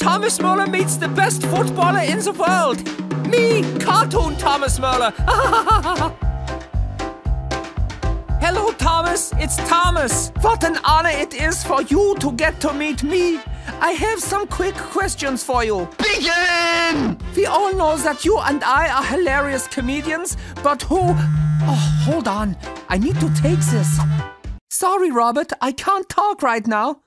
Thomas Müller meets the best footballer in the world. Me, cartoon Thomas Müller. Hello, Thomas. It's Thomas. What an honor it is for you to get to meet me. I have some quick questions for you. Begin! We all know that you and I are hilarious comedians, but who. Oh, hold on. I need to take this. Sorry, Robert, I can't talk right now.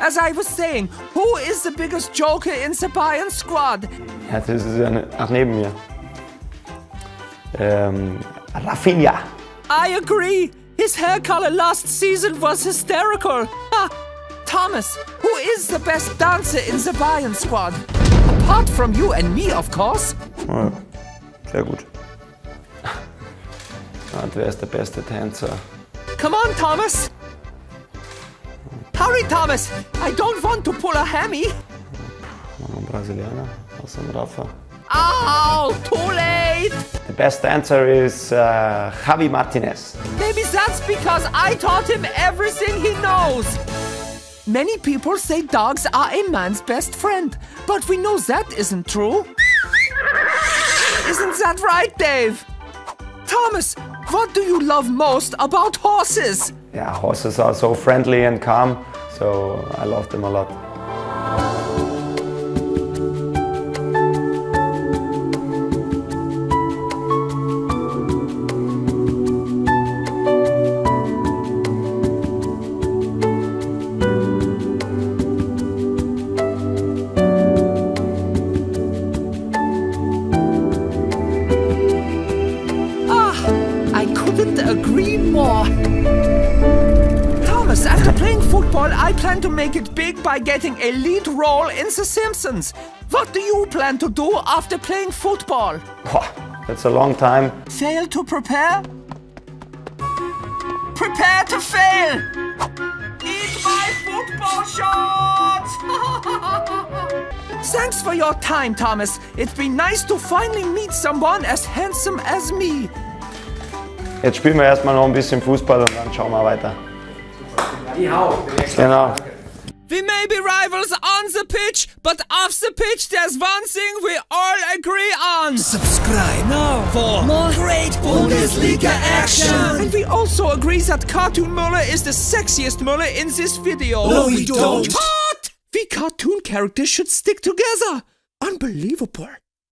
As I was saying, who is the biggest joker in the Bayern squad? Ja, das ist ja ach, neben mir. Ähm, Rafinha. I agree. His hair color last season was hysterical. Ha! Thomas, who is the best dancer in the Bayern squad? Apart from you and me, of course. Ja, sehr gut. Und wer ist der beste Tänzer? Come on, Thomas. Hurry, Thomas. I don't want to pull a hammy. Aus dem Rafa. Ow, too late. The best answer is uh, Javi Martinez. Maybe that's because I taught him everything he knows. Many people say dogs are a man's best friend, but we know that isn't true. Isn't that right, Dave? Thomas, what do you love most about horses? Yeah, horses are so friendly and calm, so I love them a lot. Agree more. Thomas, after playing football, I plan to make it big by getting a lead role in The Simpsons. What do you plan to do after playing football? That's a long time. Fail to prepare? Prepare to fail! Eat my football shorts! Thanks for your time, Thomas. It'd be nice to finally meet someone as handsome as me. Jetzt spielen wir erstmal noch ein bisschen Fußball und dann schauen wir weiter. Genau. We may be rivals on the pitch, but off the pitch, there's one thing we all agree on. Subscribe now for more great Bundesliga action. And we also agree that Cartoon Müller is the sexiest Müller in this video. No, we don't. What? We cartoon characters should stick together. Unbelievable.